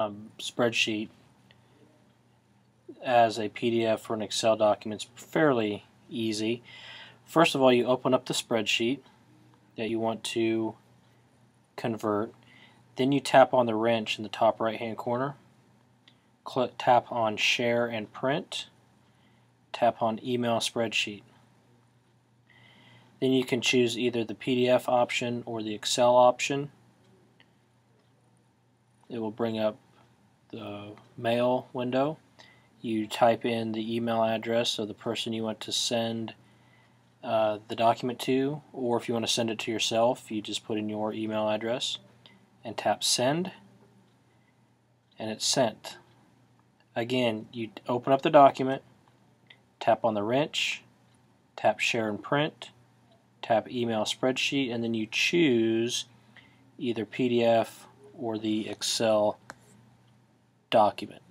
um, spreadsheet as a PDF or an Excel document is fairly easy. First of all, you open up the spreadsheet that you want to convert. Then you tap on the wrench in the top right hand corner. Click, tap on Share and Print. Tap on Email Spreadsheet. Then you can choose either the PDF option or the Excel option. It will bring up the mail window. You type in the email address of the person you want to send uh, the document to, or if you want to send it to yourself, you just put in your email address and tap send, and it's sent. Again, you open up the document, tap on the wrench, tap share and print, tap email spreadsheet, and then you choose either PDF or the Excel document.